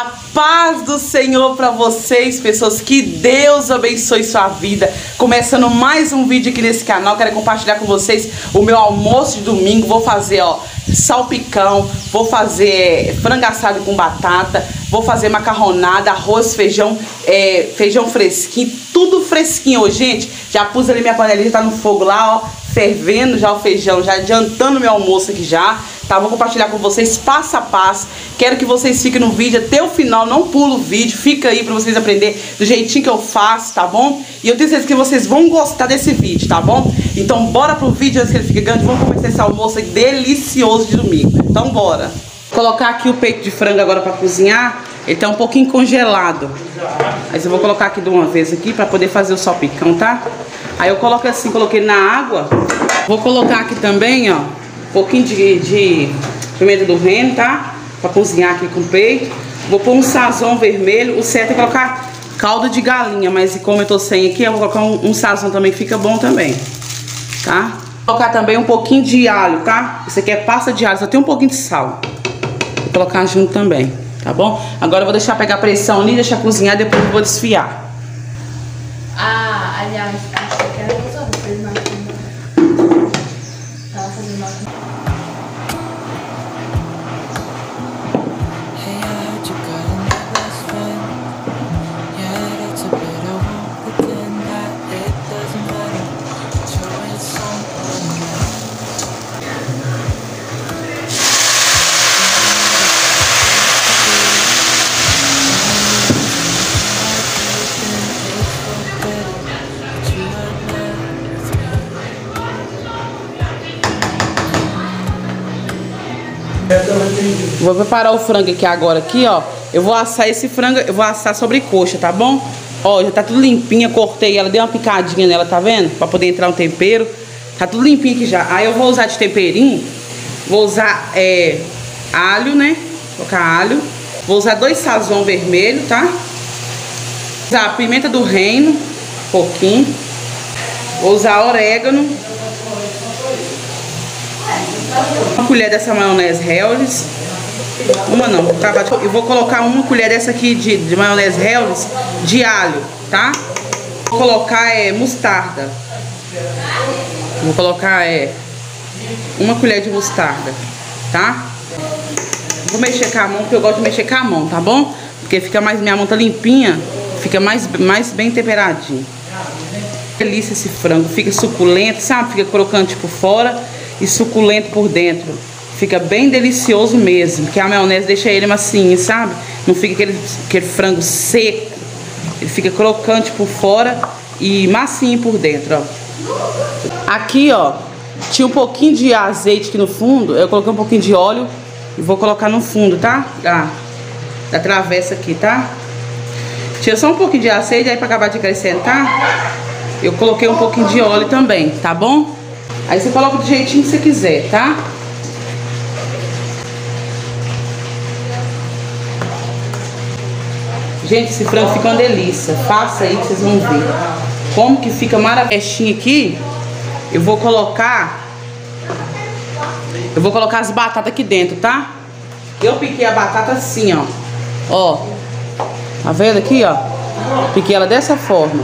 A paz do Senhor para vocês, pessoas. Que Deus abençoe sua vida. Começando mais um vídeo aqui nesse canal, quero compartilhar com vocês o meu almoço de domingo. Vou fazer, ó, salpicão, vou fazer frango assado com batata, vou fazer macarronada, arroz, feijão, é, feijão fresquinho, tudo fresquinho gente. Já pus ali minha panelinha, tá no fogo lá, ó, fervendo já o feijão, já adiantando meu almoço aqui já tá? Vou compartilhar com vocês passo a passo. Quero que vocês fiquem no vídeo até o final, não pula o vídeo, fica aí pra vocês aprenderem do jeitinho que eu faço, tá bom? E eu tenho certeza que vocês vão gostar desse vídeo, tá bom? Então bora pro vídeo antes que ele fique grande, vamos começar esse almoço delicioso de domingo. Então bora! Colocar aqui o peito de frango agora pra cozinhar. Ele tá um pouquinho congelado. Mas eu vou colocar aqui de uma vez aqui pra poder fazer o salpicão, tá? Aí eu coloco assim, coloquei na água. Vou colocar aqui também, ó, um pouquinho de, de pimenta do reino, tá? Pra cozinhar aqui com o peito. Vou pôr um sazão vermelho. O certo é colocar caldo de galinha, mas como eu tô sem aqui, eu vou colocar um, um sazão também, fica bom também, tá? Vou colocar também um pouquinho de alho, tá? Isso aqui é pasta de alho, só tem um pouquinho de sal. Vou colocar junto também, tá bom? Agora eu vou deixar pegar pressão ali, deixar cozinhar, depois eu vou desfiar. Ah, aliás, acho que era outra coisa, mas tava fazendo uma Vou preparar o frango aqui agora aqui, ó. Eu vou assar esse frango, eu vou assar sobre coxa, tá bom? Ó, já tá tudo limpinha, cortei ela, dei uma picadinha nela, tá vendo? Pra poder entrar um tempero. Tá tudo limpinho aqui já. Aí eu vou usar de temperinho, vou usar é, alho, né? Vou colocar alho. Vou usar dois sazão vermelho, tá? Vou usar a pimenta do reino, um pouquinho. Vou usar orégano. Uma colher dessa maionese Hell's. Uma não, vou acabar de- eu vou colocar uma colher dessa aqui de, de maionese Hell's de alho, tá? Vou colocar é, mostarda. Vou colocar é, uma colher de mostarda, tá? Vou mexer com a mão, porque eu gosto de mexer com a mão, tá bom? Porque fica mais, minha mão tá limpinha, fica mais, mais bem temperadinho. Delícia esse frango, fica suculento, sabe? Fica crocante por fora e suculento por dentro. Fica bem delicioso mesmo, porque a maionese deixa ele assim, sabe? Não fica aquele, aquele frango seco. Ele fica crocante por fora e macinho por dentro, ó. Aqui, ó, tinha um pouquinho de azeite aqui no fundo. Eu coloquei um pouquinho de óleo e vou colocar no fundo, tá? Da, da travessa aqui, tá? Tinha só um pouquinho de azeite aí pra acabar de acrescentar. Eu coloquei um pouquinho de óleo também, tá bom? Aí você coloca do jeitinho que você quiser, tá? Gente, esse frango fica uma delícia. Faça aí que vocês vão ver. Como que fica maravilhoso aqui. Eu vou colocar... Eu vou colocar as batatas aqui dentro, tá? Eu piquei a batata assim, ó. Ó. Tá vendo aqui, ó? Piquei ela dessa forma.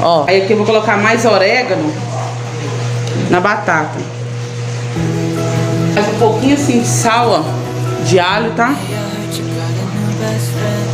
Ó. Aí aqui eu vou colocar mais orégano na batata. Mais um pouquinho assim de sal, ó. De alho, tá? Best friend.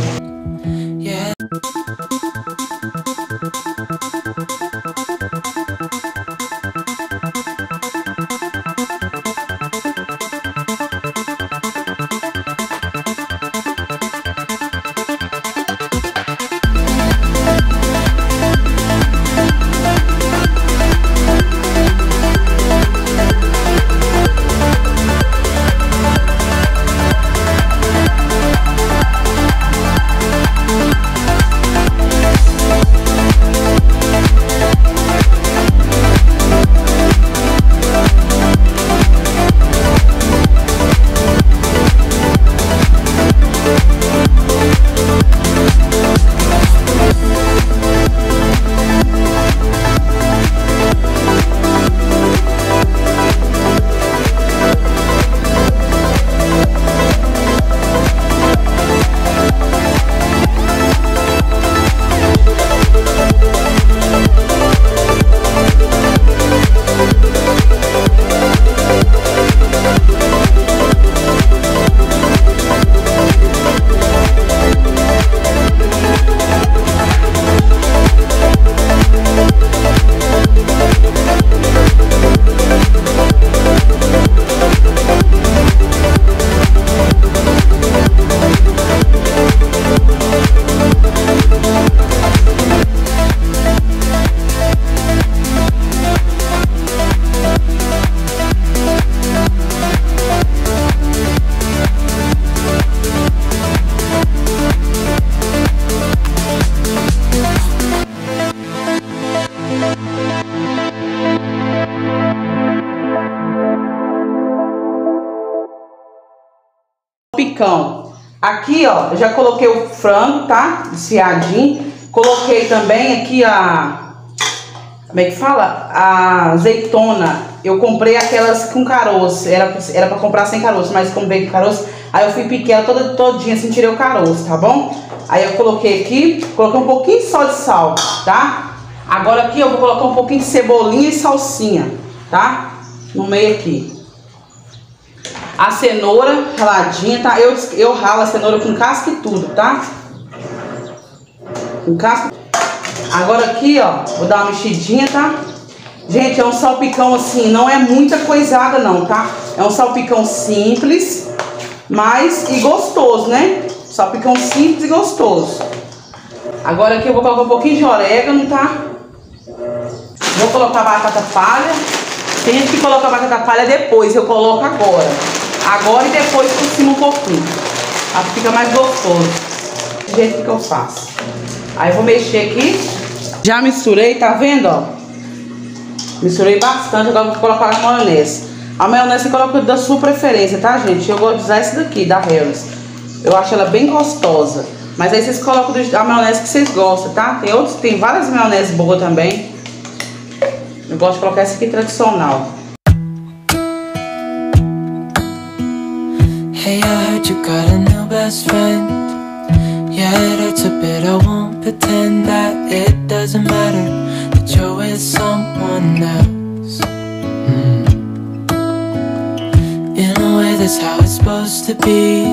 Aqui, ó, eu já coloquei o frango, tá? Desfiadinho. Coloquei também aqui a... Como é que fala? A azeitona. Eu comprei aquelas com caroço. Era, era pra comprar sem caroço, mas como veio com caroço, aí eu fui piquei ela toda todinha, assim, tirei o caroço, tá bom? Aí eu coloquei aqui, coloquei um pouquinho só de sal, tá? Agora aqui eu vou colocar um pouquinho de cebolinha e salsinha, tá? No meio aqui. A cenoura raladinha, tá? Eu, eu ralo a cenoura com casca e tudo, tá? Com casca. Agora aqui, ó, vou dar uma mexidinha, tá? Gente, é um salpicão assim, não é muita coisada não, tá? É um salpicão simples, mas e gostoso, né? Salpicão simples e gostoso. Agora aqui eu vou colocar um pouquinho de orégano, tá? Vou colocar batata palha. Tem gente que coloca batata palha depois, eu coloco agora. Agora e depois por cima um pouquinho. Aí fica mais gostoso. Do jeito que eu faço. Aí vou mexer aqui. Já misturei, tá vendo, ó? Misturei bastante, agora vou colocar a maionese. A maionese você coloca da sua preferência, tá, gente? Eu gosto de usar essa daqui, da Harris. Eu acho ela bem gostosa. Mas aí vocês colocam a maionese que vocês gostam, tá? Tem outros, tem várias maioneses boas também. Eu gosto de colocar essa aqui tradicional. Hey, I heard you got a new best friend. Yeah, it hurts a bit. I won't pretend that it doesn't matter that you're with someone else. Hmm. In a way, that's how it's supposed to be.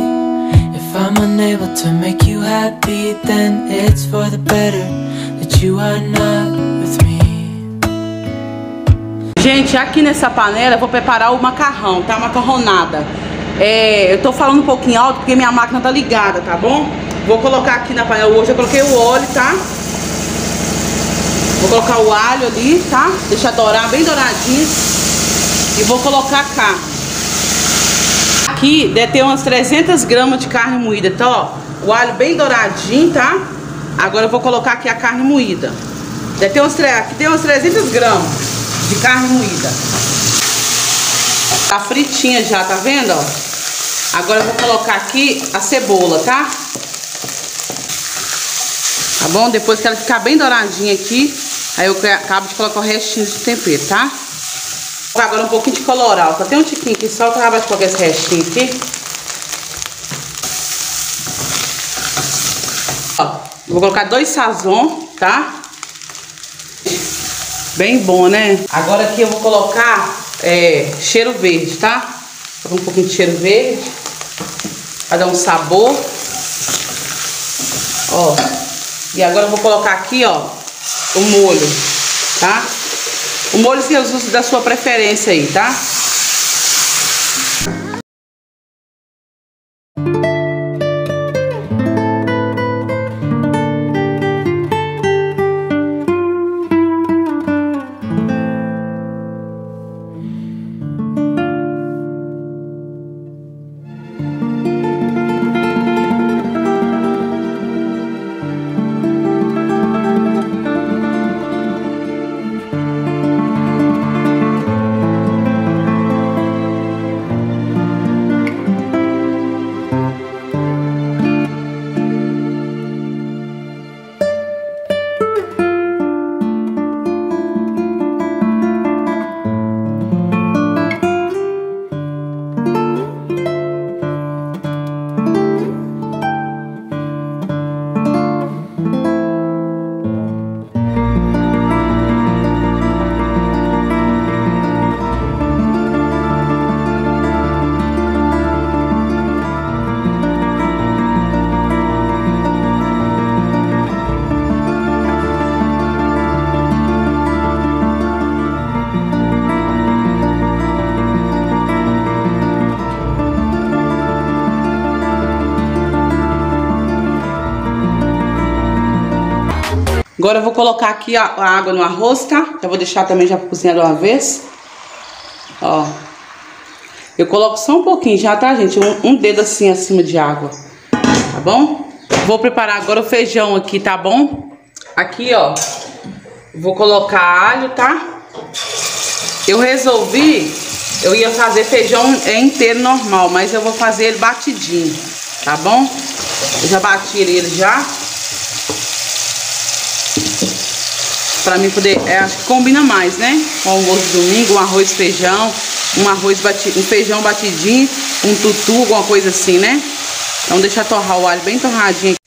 If I'm unable to make you happy, then it's for the better that you are not. Gente, aqui nessa panela eu vou preparar o macarrão, tá? Macarronada. É, eu tô falando um pouquinho alto porque minha máquina tá ligada, tá bom? Vou colocar aqui na panela hoje, eu coloquei o óleo, tá? Vou colocar o alho ali, tá? Deixa dourar bem douradinho. E vou colocar a carne. Aqui deve ter umas 300 gramas de carne moída, tá? Ó, o alho bem douradinho, tá? Agora eu vou colocar aqui a carne moída. Deve ter tre- aqui tem umas 300 gramas de carne moída. Tá fritinha já, tá vendo, ó? Agora eu vou colocar aqui a cebola, tá? Tá bom? Depois que ela ficar bem douradinha aqui, aí eu acabo de colocar o restinho de tempero, tá? Agora um pouquinho de colorau. Só tem um tiquinho aqui, só que eu de colocar esse restinho aqui. Ó, vou colocar dois sazon, tá? Bem bom, né? Agora aqui eu vou colocar é, cheiro verde, tá? Colocar um pouquinho de cheiro verde. Pra dar um sabor. Ó. E agora eu vou colocar aqui, ó, o molho, tá? O molho que eu uso da sua preferência aí, tá? Agora eu vou colocar aqui a, a água no arroz, tá? Já vou deixar também já cozinhar de uma vez. Ó. Eu coloco só um pouquinho já, tá, gente? Um, um dedo assim acima de água. Tá bom? Vou preparar agora o feijão aqui, tá bom? Aqui, ó. Vou colocar alho, tá? Eu resolvi... Eu ia fazer feijão inteiro normal, mas eu vou fazer ele batidinho. tá bom? Eu já bati ele já. Pra mim poder, é, acho que combina mais, né? Com o almoço de domingo, um arroz, feijão, um arroz batido, um feijão batidinho, um tutu, alguma coisa assim, né? Então deixa torrar o alho bem torradinho.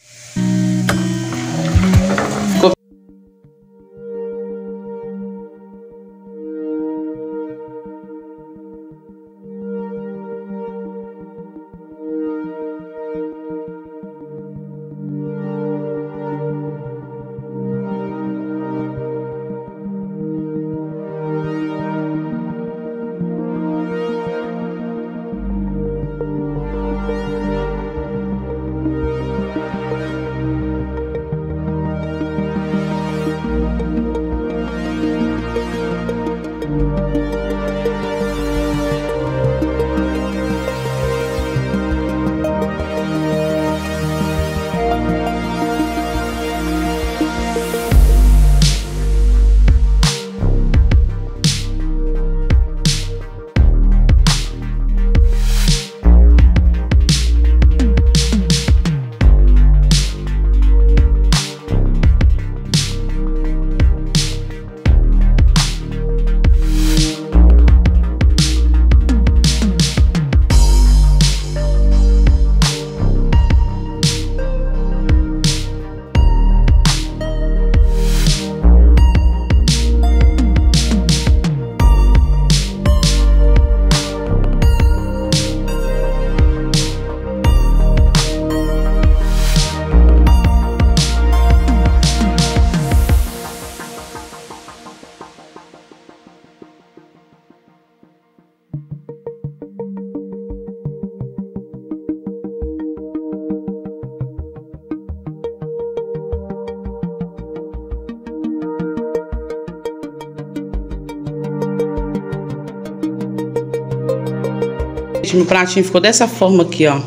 Gente, meu pratinho ficou dessa forma aqui, ó.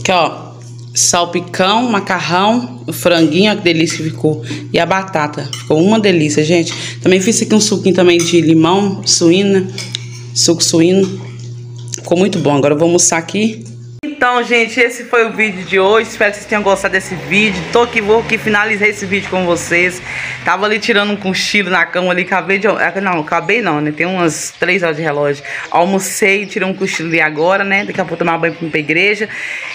Aqui, ó. Salpicão, macarrão, o franguinho, ó, que delícia que ficou. E a batata. Ficou uma delícia, gente. Também fiz aqui um suquinho também de limão, suína. Suco suíno. Ficou muito bom. Agora eu vou almoçar aqui. Então, gente, esse foi o vídeo de hoje. Espero que vocês tenham gostado desse vídeo. Tô aqui, vou aqui finalizar esse vídeo com vocês. Tava ali tirando um cochilo na cama ali. Acabei de. ah, Não, acabei não, né? Tem umas 3 horas de relógio. Almocei, tirei um cochilo ali agora, né? Daqui a pouco tomar banho pra ir pra igreja.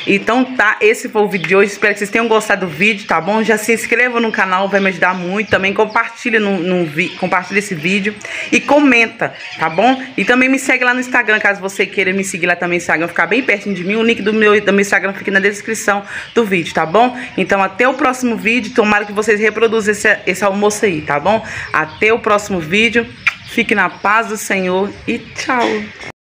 Então tá, esse foi o vídeo de hoje. Espero que vocês tenham gostado do vídeo, tá bom? Já se inscreva no canal, vai me ajudar muito. Também compartilha, no, no vi... compartilha esse vídeo e comenta, tá bom? E também me segue lá no Instagram, caso você queira me seguir lá também no Instagram, ficar bem pertinho de mim. O link do meu, do meu Instagram fica na descrição do vídeo, tá bom? Então até o próximo vídeo. Tomara que vocês reproduzam esse, esse almoço aí, tá bom? Até o próximo vídeo. Fique na paz do Senhor e tchau!